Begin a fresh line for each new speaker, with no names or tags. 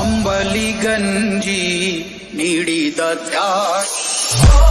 ಅಂಬಲಿ ಗಂಜಿ ನೀಡಿದ ತ್ಯಾಗ.